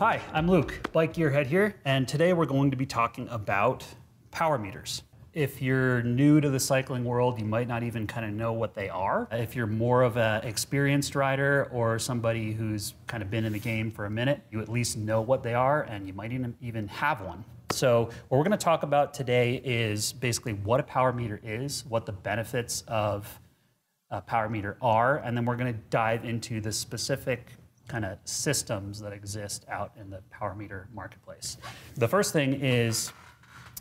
Hi, I'm Luke, Bike Gearhead here, and today we're going to be talking about power meters. If you're new to the cycling world, you might not even kind of know what they are. If you're more of an experienced rider or somebody who's kind of been in the game for a minute, you at least know what they are and you might even have one. So what we're going to talk about today is basically what a power meter is, what the benefits of a power meter are, and then we're going to dive into the specific kind of systems that exist out in the power meter marketplace. The first thing is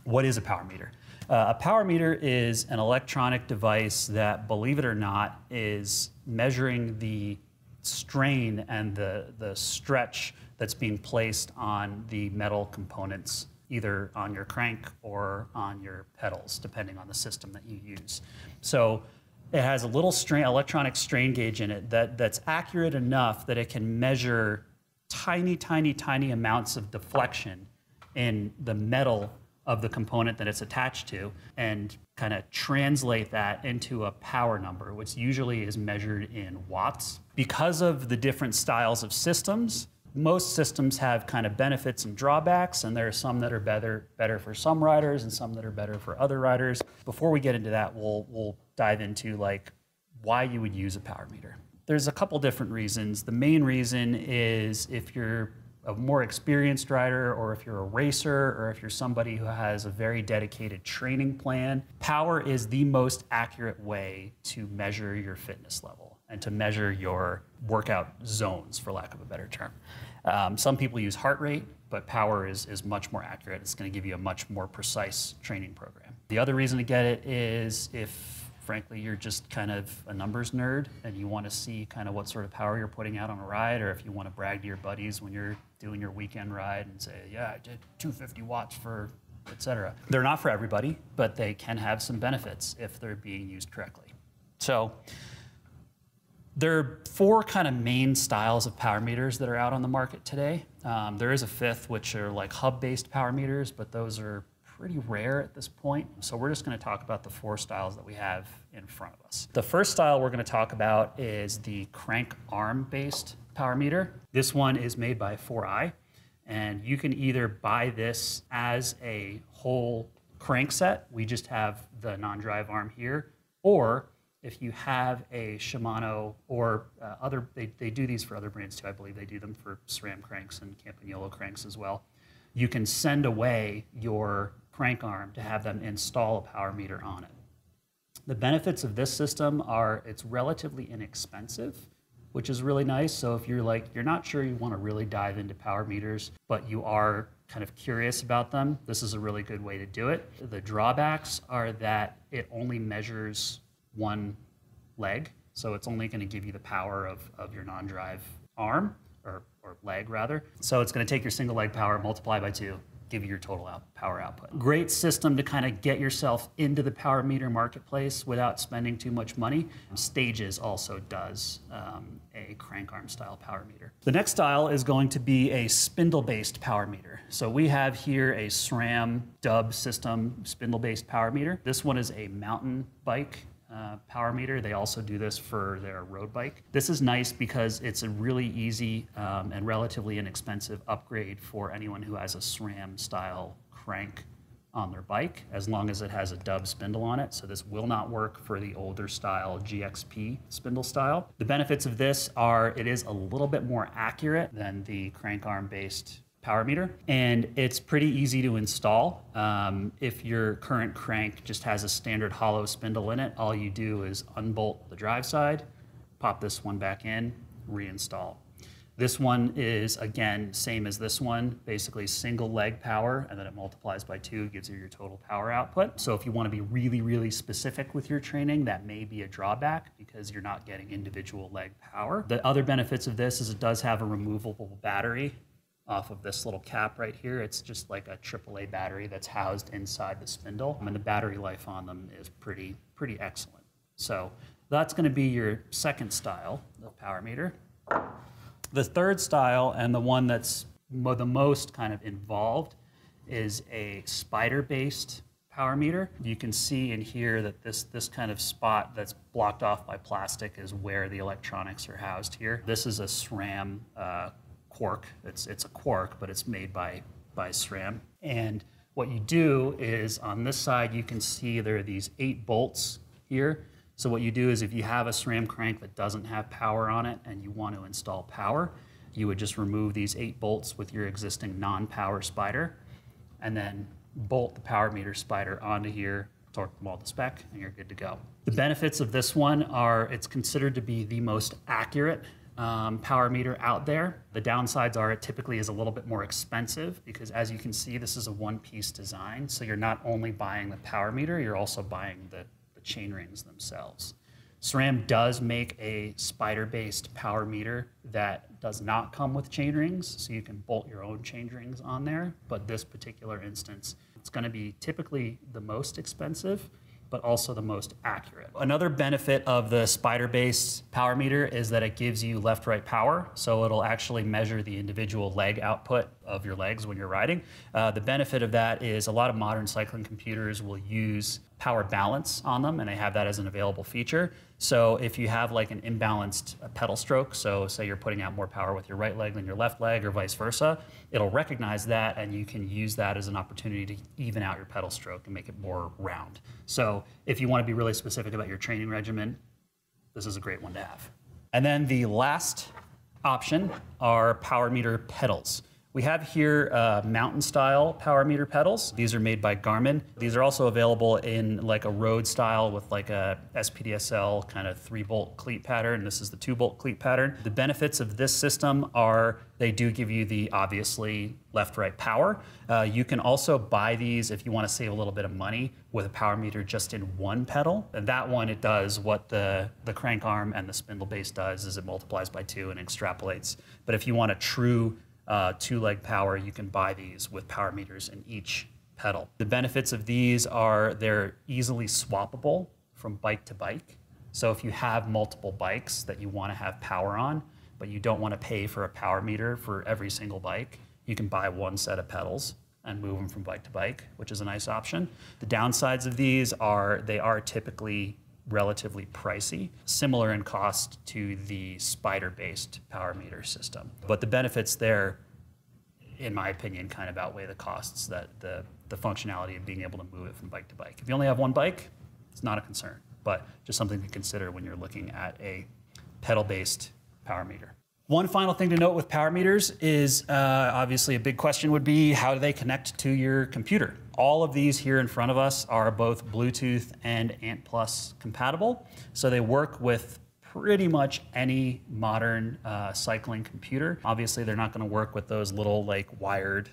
what is a power meter? Uh, a power meter is an electronic device that, believe it or not, is measuring the strain and the, the stretch that's being placed on the metal components, either on your crank or on your pedals, depending on the system that you use. So it has a little strain, electronic strain gauge in it that, that's accurate enough that it can measure tiny, tiny, tiny amounts of deflection in the metal of the component that it's attached to and kind of translate that into a power number, which usually is measured in watts. Because of the different styles of systems, most systems have kind of benefits and drawbacks, and there are some that are better, better for some riders and some that are better for other riders. Before we get into that, we'll, we'll dive into like why you would use a power meter. There's a couple different reasons. The main reason is if you're a more experienced rider or if you're a racer or if you're somebody who has a very dedicated training plan, power is the most accurate way to measure your fitness level and to measure your workout zones, for lack of a better term. Um, some people use heart rate, but power is, is much more accurate. It's going to give you a much more precise training program. The other reason to get it is if frankly you're just kind of a numbers nerd and you want to see kind of what sort of power you're putting out on a ride, or if you want to brag to your buddies when you're doing your weekend ride and say, yeah, I did 250 watts for, etc. They're not for everybody, but they can have some benefits if they're being used correctly. So there are four kind of main styles of power meters that are out on the market today. Um, there is a fifth, which are like hub-based power meters, but those are pretty rare at this point. So we're just going to talk about the four styles that we have in front of us. The first style we're going to talk about is the crank arm based power meter. This one is made by 4iiii and you can either buy this as a whole crank set. We just have the non-drive arm here or if you have a Shimano or uh, other, they, they do these for other brands too. I believe they do them for SRAM cranks and Campagnolo cranks as well. You can send away your crank arm to have them install a power meter on it. The benefits of this system are it's relatively inexpensive, which is really nice. So if you're like, you're not sure you want to really dive into power meters, but you are kind of curious about them, this is a really good way to do it. The drawbacks are that it only measures one leg. So it's only going to give you the power of, of your non-drive arm or, or leg rather. So it's going to take your single leg power, multiply by two, give you your total out, power output. Great system to kind of get yourself into the power meter marketplace without spending too much money. Stages also does um, a crank arm style power meter. The next style is going to be a spindle based power meter. So we have here a SRAM dub system spindle based power meter. This one is a mountain bike uh, power meter. They also do this for their road bike. This is nice because it's a really easy um, and relatively inexpensive upgrade for anyone who has a SRAM style crank on their bike, as long as it has a dub spindle on it. So this will not work for the older style GXP spindle style. The benefits of this are it is a little bit more accurate than the crank arm based power meter and it's pretty easy to install. Um, if your current crank just has a standard hollow spindle in it, all you do is unbolt the drive side, pop this one back in, reinstall. This one is, again, same as this one, basically single leg power, and then it multiplies by two, gives you your total power output. So if you want to be really, really specific with your training, that may be a drawback because you're not getting individual leg power. The other benefits of this is it does have a removable battery off of this little cap right here. It's just like a AAA battery that's housed inside the spindle. and the battery life on them is pretty, pretty excellent. So that's gonna be your second style of power meter. The third style, and the one that's the most kind of involved, is a spider-based power meter. You can see in here that this, this kind of spot that's blocked off by plastic is where the electronics are housed here. This is a SRAM uh, Quarq. It's, it's a Quarq, but it's made by, by SRAM. And what you do is on this side, you can see there are these eight bolts here. So what you do is if you have a SRAM crank that doesn't have power on it and you want to install power, you would just remove these eight bolts with your existing non-power spider and then bolt the power meter spider onto here, torque them all to spec, and you're good to go. The benefits of this one are it's considered to be the most accurate um, power meter out there. The downsides are it typically is a little bit more expensive because as you can see, this is a one-piece design. So you're not only buying the power meter, you're also buying the the chain rings themselves. SRAM does make a spider-based power meter that does not come with chain rings, so you can bolt your own chain rings on there. But this particular instance, it's going to be typically the most expensive, but also the most accurate. Another benefit of the spider-based power meter is that it gives you left-right power, so it'll actually measure the individual leg output of your legs when you're riding. Uh, the benefit of that is a lot of modern cycling computers will use power balance on them, and they have that as an available feature. So if you have like an imbalanced uh, pedal stroke, so say you're putting out more power with your right leg than your left leg, or vice versa, it'll recognize that, and you can use that as an opportunity to even out your pedal stroke and make it more round. So if you want to be really specific about your training regimen, this is a great one to have. And then the last option are power meter pedals. We have here uh, mountain style power meter pedals. These are made by Garmin. These are also available in like a road style with like a SPDSL kind of three bolt cleat pattern. This is the two bolt cleat pattern. The benefits of this system are they do give you the obviously left right power. Uh, you can also buy these if you want to save a little bit of money with a power meter just in one pedal. And that one, it does what the, the crank arm and the spindle base does is it multiplies by two and extrapolates. But if you want a true uh, two leg power, you can buy these with power meters in each pedal. The benefits of these are they're easily swappable from bike to bike. So if you have multiple bikes that you want to have power on, but you don't want to pay for a power meter for every single bike, you can buy one set of pedals and move them from bike to bike, which is a nice option. The downsides of these are they are typically relatively pricey, similar in cost to the spider-based power meter system. But the benefits there, in my opinion, kind of outweigh the costs that the, the functionality of being able to move it from bike to bike. If you only have one bike, it's not a concern, but just something to consider when you're looking at a pedal-based power meter. One final thing to note with power meters is uh, obviously a big question would be how do they connect to your computer? All of these here in front of us are both Bluetooth and ANT Plus compatible. So they work with pretty much any modern uh, cycling computer. Obviously, they're not going to work with those little like wired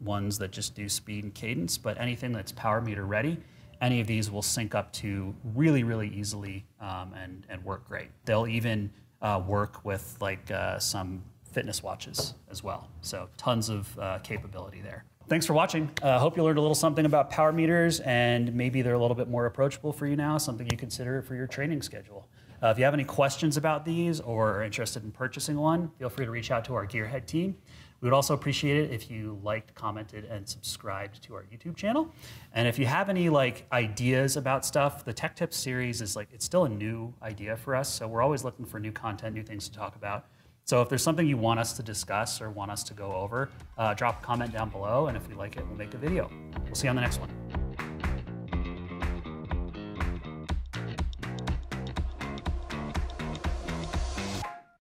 ones that just do speed and cadence, but anything that's power meter ready, any of these will sync up to really, really easily um, and, and work great. They'll even uh, work with like uh, some fitness watches as well. So tons of uh, capability there. Thanks for watching. I uh, hope you learned a little something about power meters and maybe they're a little bit more approachable for you now, something you consider for your training schedule. Uh, if you have any questions about these or are interested in purchasing one, feel free to reach out to our Gearhead team. We would also appreciate it if you liked, commented, and subscribed to our YouTube channel. And if you have any like ideas about stuff, the Tech Tips series is like it's still a new idea for us, so we're always looking for new content, new things to talk about. So if there's something you want us to discuss or want us to go over, uh, drop a comment down below, and if we like it, we'll make a video. We'll see you on the next one.